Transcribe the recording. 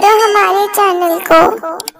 करो हमारे चैनल को।